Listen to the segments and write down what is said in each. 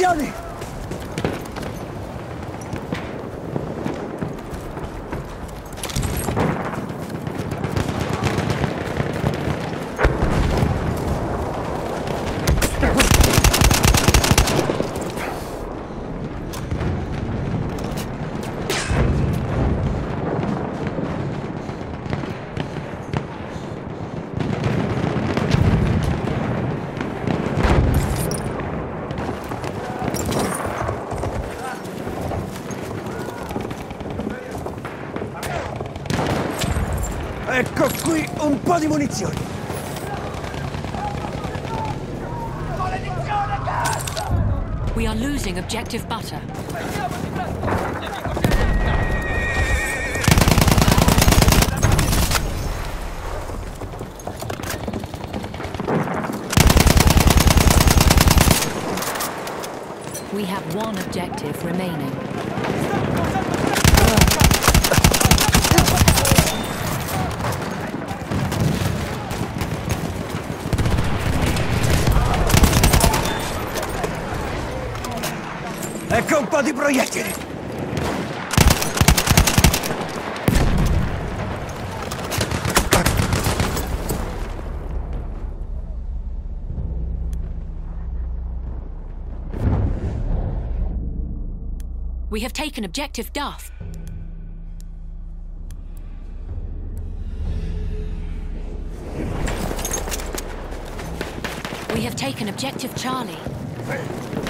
Munizioni! Ecco qui un po' di munizioni! We are losing objective butter. We have one objective remaining. We have taken objective Duff. We have taken objective Charlie.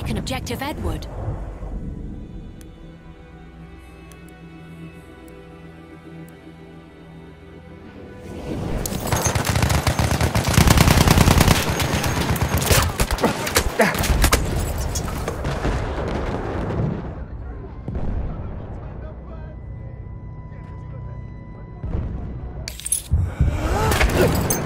Taken objective Edward. Occhio!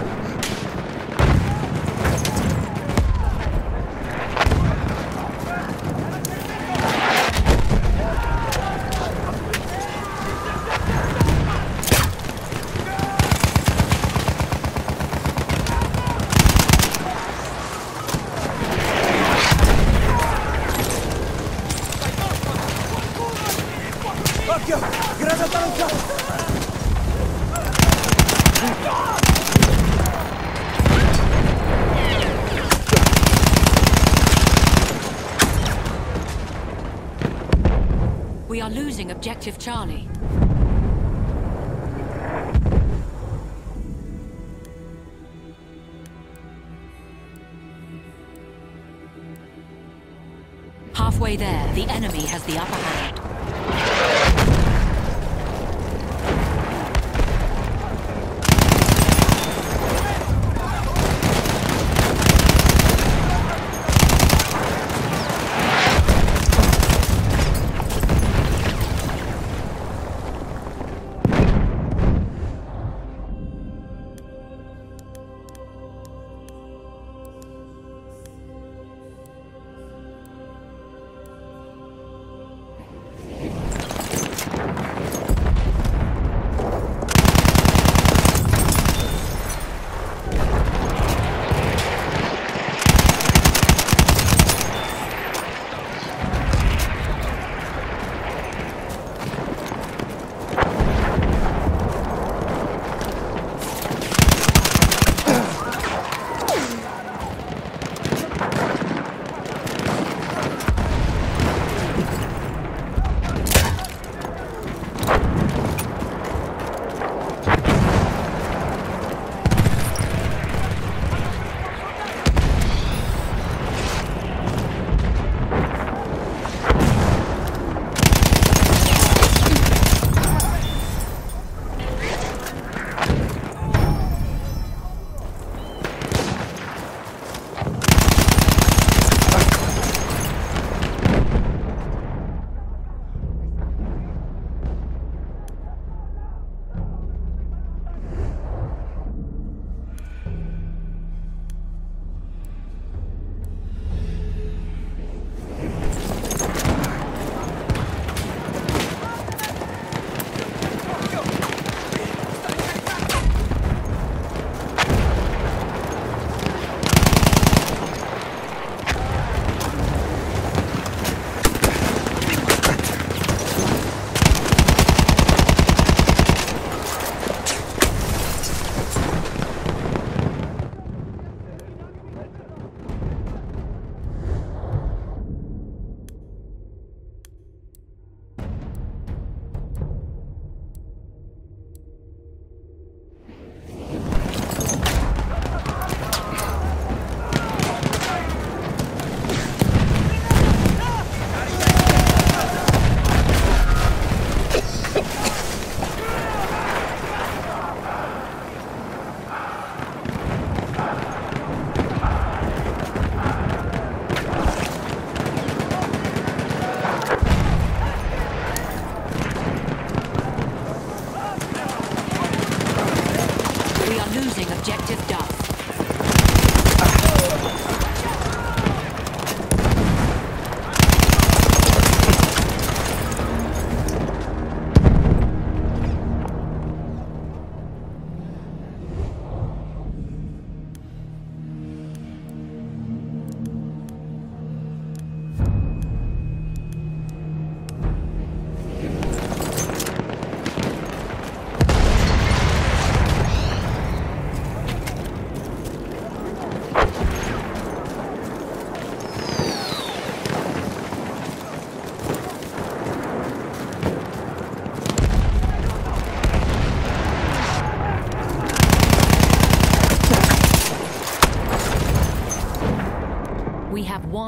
losing objective Charlie. Halfway there, the enemy has the upper hand.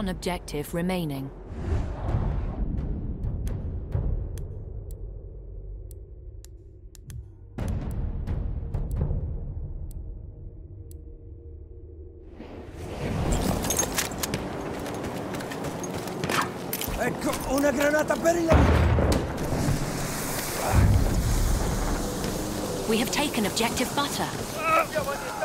One objective remaining. Ecco, una granata per il! We have taken objective Butter. Ah,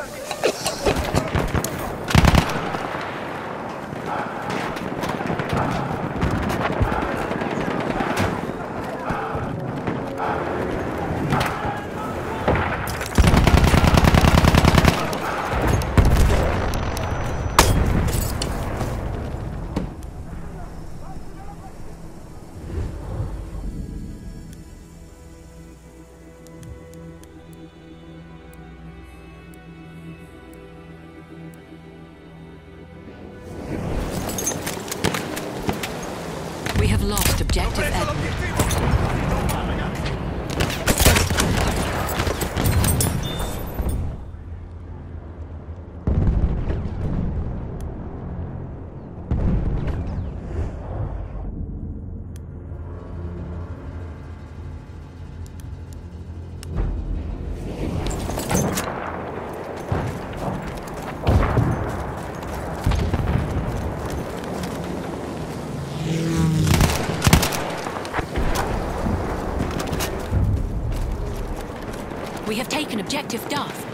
objective Duff.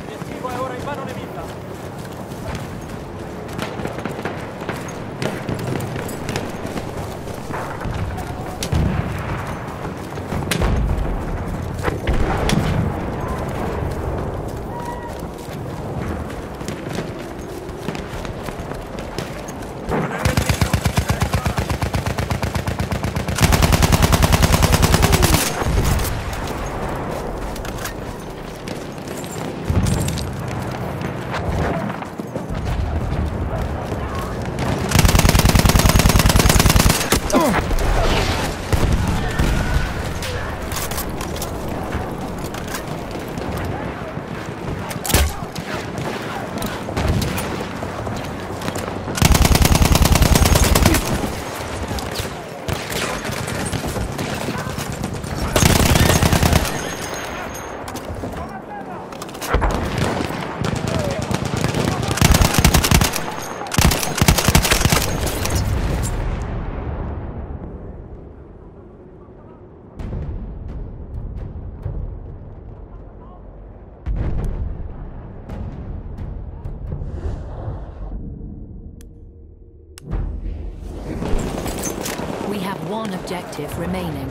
Objective remaining.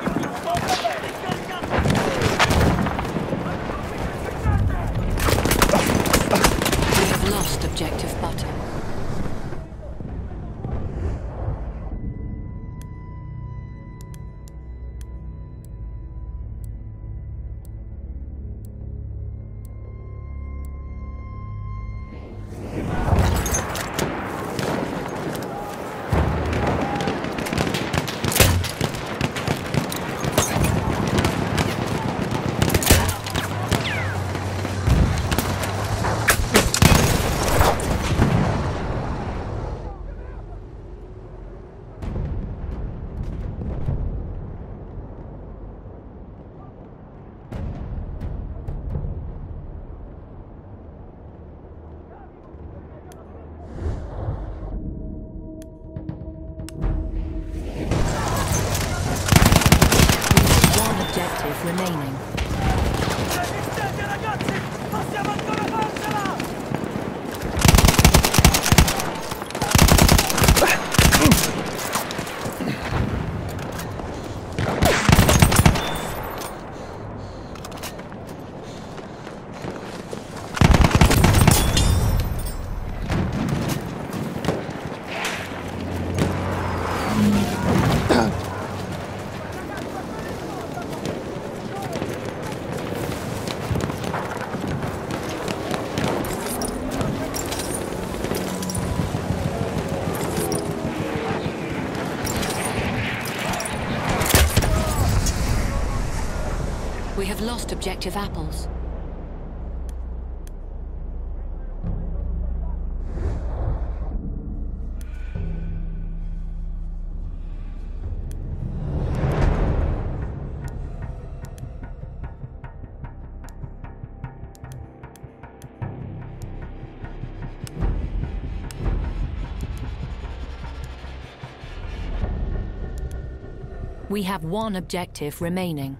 Lost objective apples. We have one objective remaining.